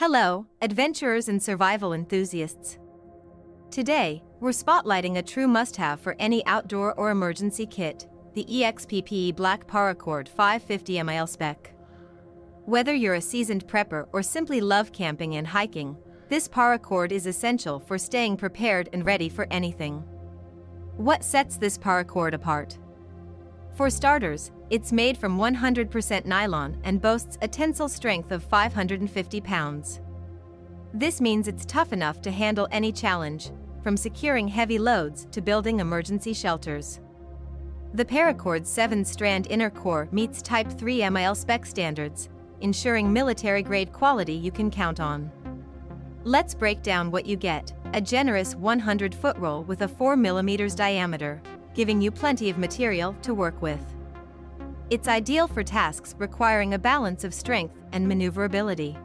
Hello, adventurers and survival enthusiasts. Today, we're spotlighting a true must-have for any outdoor or emergency kit, the EXPPE Black Paracord 550 mil spec. Whether you're a seasoned prepper or simply love camping and hiking, this paracord is essential for staying prepared and ready for anything. What sets this paracord apart? For starters, it's made from 100% nylon and boasts a tensile strength of 550 pounds. This means it's tough enough to handle any challenge, from securing heavy loads to building emergency shelters. The Paracord's 7-strand inner core meets Type 3 MIL spec standards, ensuring military-grade quality you can count on. Let's break down what you get, a generous 100-foot roll with a 4 mm diameter, giving you plenty of material to work with. It's ideal for tasks requiring a balance of strength and maneuverability.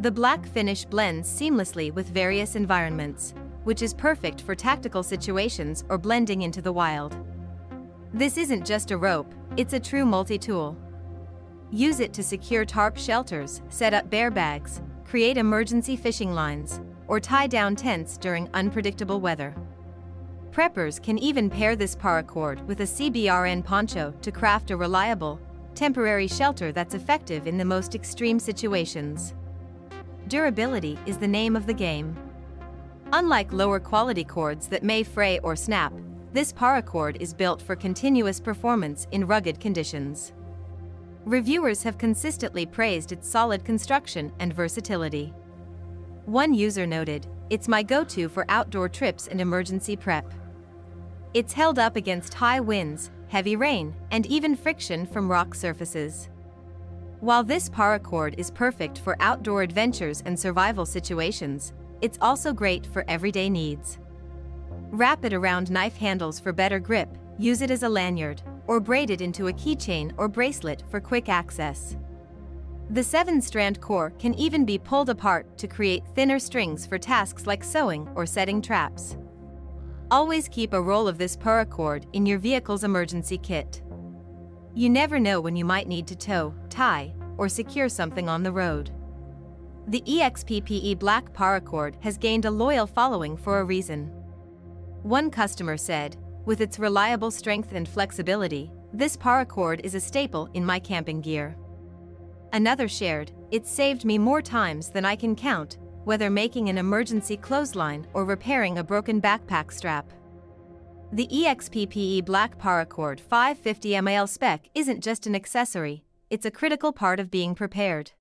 The black finish blends seamlessly with various environments, which is perfect for tactical situations or blending into the wild. This isn't just a rope, it's a true multi-tool. Use it to secure tarp shelters, set up bear bags, create emergency fishing lines, or tie down tents during unpredictable weather. Preppers can even pair this paracord with a CBRN poncho to craft a reliable, temporary shelter that's effective in the most extreme situations. Durability is the name of the game. Unlike lower quality cords that may fray or snap, this paracord is built for continuous performance in rugged conditions. Reviewers have consistently praised its solid construction and versatility. One user noted, it's my go-to for outdoor trips and emergency prep. It's held up against high winds, heavy rain, and even friction from rock surfaces. While this paracord is perfect for outdoor adventures and survival situations, it's also great for everyday needs. Wrap it around knife handles for better grip, use it as a lanyard, or braid it into a keychain or bracelet for quick access. The 7-strand core can even be pulled apart to create thinner strings for tasks like sewing or setting traps. Always keep a roll of this paracord in your vehicle's emergency kit. You never know when you might need to tow, tie, or secure something on the road. The EXPPE Black Paracord has gained a loyal following for a reason. One customer said, with its reliable strength and flexibility, this paracord is a staple in my camping gear. Another shared, it saved me more times than I can count whether making an emergency clothesline or repairing a broken backpack strap. The EXPPE Black Paracord 550 mil spec isn't just an accessory, it's a critical part of being prepared.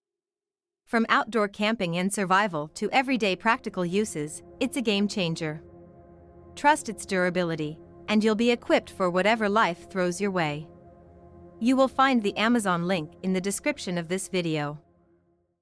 From outdoor camping and survival to everyday practical uses, it's a game changer. Trust its durability, and you'll be equipped for whatever life throws your way. You will find the Amazon link in the description of this video.